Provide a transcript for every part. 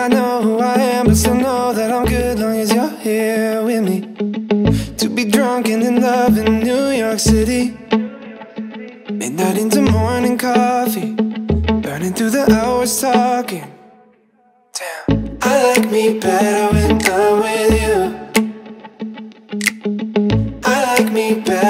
But still know that I'm good long as you're here with me. To be drunk and in love in New York City. Midnight into morning coffee. Burning through the hours talking. Damn I like me better when I'm with you. I like me better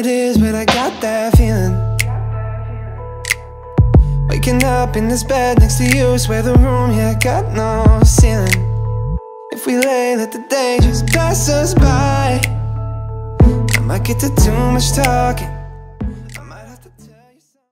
it is, but I got that feeling. Waking up in this bed next to you, swear the room, yeah, got no ceiling. If we lay, let the day just pass us by. I might get to too much talking.